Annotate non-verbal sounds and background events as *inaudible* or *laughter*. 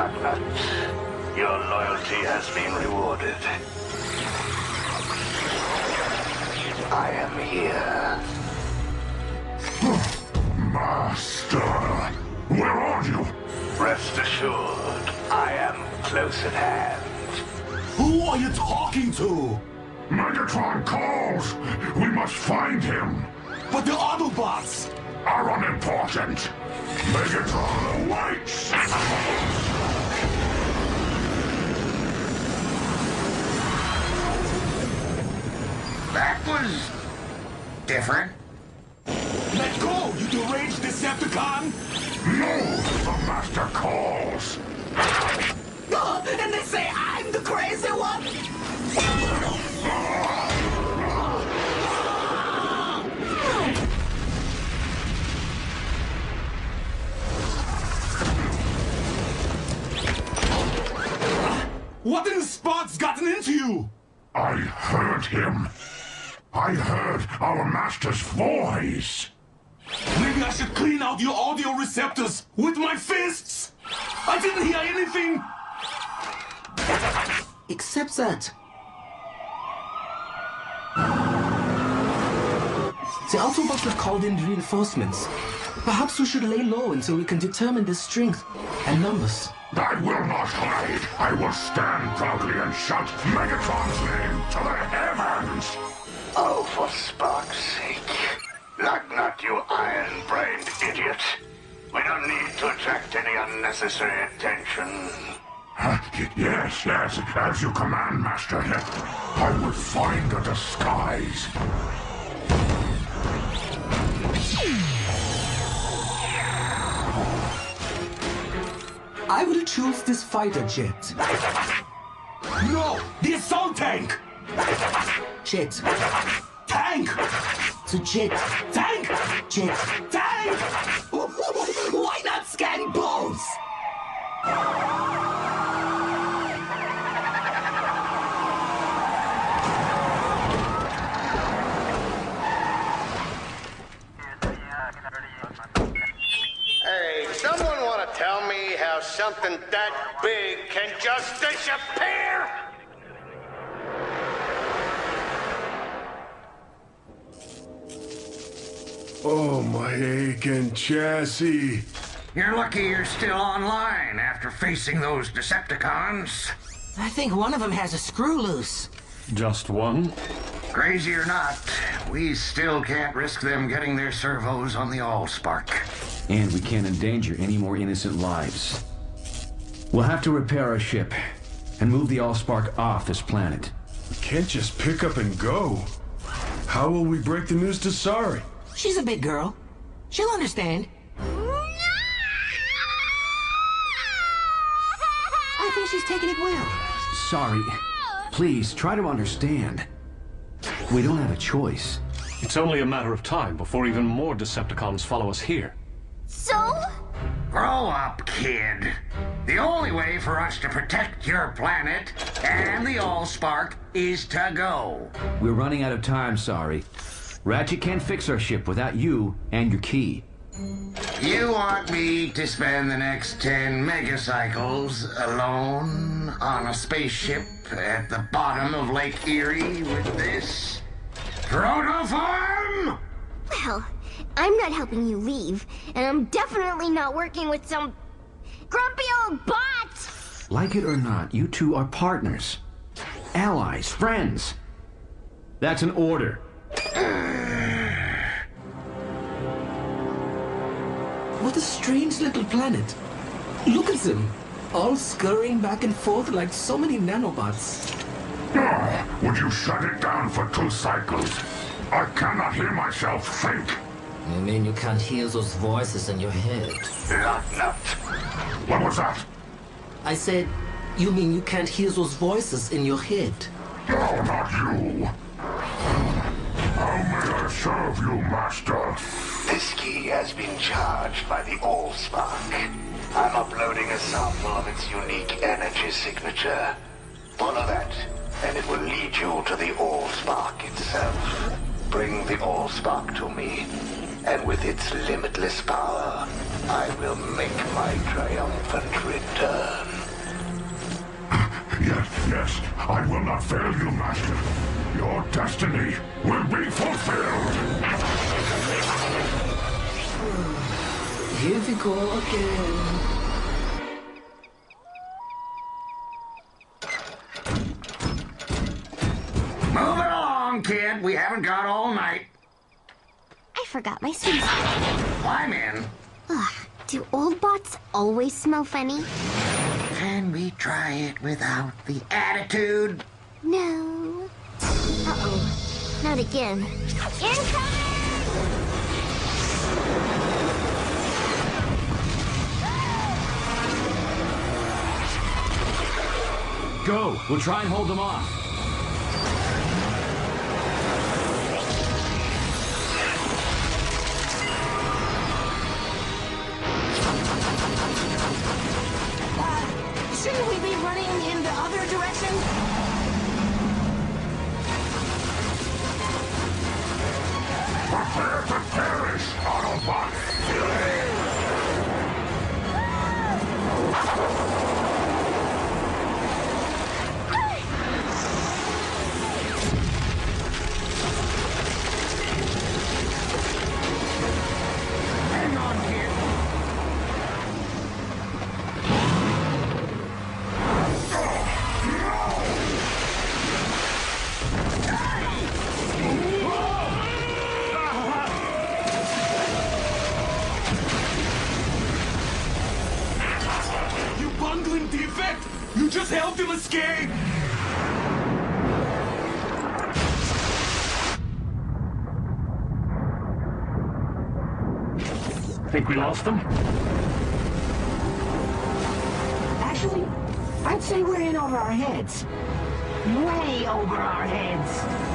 Lugnut, your loyalty has been rewarded. I am here. Master, where are you? Rest assured, I am close at hand. Who are you talking to? Megatron calls! We must find him! But the Autobots! Are unimportant! Megatron different. Let go, you deranged Decepticon! No! The Master calls! Uh, and they say I'm the crazy one? What in the spot's gotten into you? I heard him. I heard our Master's voice. Maybe I should clean out your audio receptors with my fists! I didn't hear anything! Except that. The Autobots have called in reinforcements. Perhaps we should lay low until we can determine their strength and numbers. I will not hide. I will stand proudly and shout Megatron's name to the heavens. Oh, for Spark's sake. Lugnut, you iron-brained idiot. We don't need to attract any unnecessary attention. Huh? Yes, yes, as you command, Master. I will find a disguise. I will choose this fighter jet. No! The assault tank! Jet. Tank! The jet. Tank! Jet. Tank! Why not scan both? Hey, someone want to tell me how something that big can just disappear? Oh, my aching chassis. You're lucky you're still online after facing those Decepticons. I think one of them has a screw loose. Just one? Crazy or not, we still can't risk them getting their servos on the Allspark. And we can't endanger any more innocent lives. We'll have to repair our ship and move the Allspark off this planet. We can't just pick up and go. How will we break the news to Sari? She's a big girl. She'll understand. I think she's taking it well. Sorry. Please, try to understand. We don't have a choice. It's only a matter of time before even more Decepticons follow us here. So? Grow up, kid. The only way for us to protect your planet and the Allspark is to go. We're running out of time, sorry. Ratchet can't fix our ship without you and your key. You want me to spend the next 10 megacycles alone on a spaceship at the bottom of Lake Erie with this protoform? Well, I'm not helping you leave, and I'm definitely not working with some grumpy old bot! Like it or not, you two are partners. Allies, friends. That's an order. What a strange little planet. Look at them. All scurrying back and forth like so many nanobots. Ah, would you shut it down for two cycles? I cannot hear myself think. You mean you can't hear those voices in your head? Lugnut. What was that? I said, you mean you can't hear those voices in your head? No, not you serve you, Master. This key has been charged by the Allspark. I'm uploading a sample of its unique energy signature. Follow that, and it will lead you to the Allspark itself. Bring the Allspark to me, and with its limitless power, I will make my triumphant return. *laughs* yes, yes, I will not fail you, Master. Your destiny will be fulfilled! Here again. Move it along, kid. We haven't got all night. I forgot my swimsuit. Climb in. Ugh, do old bots always smell funny? Can we try it without the attitude? No. Uh-oh. Not again. Incoming! Go! We'll try and hold them off. You just helped him escape! Think we lost them? Actually, I'd say we're in over our heads. Way over our heads.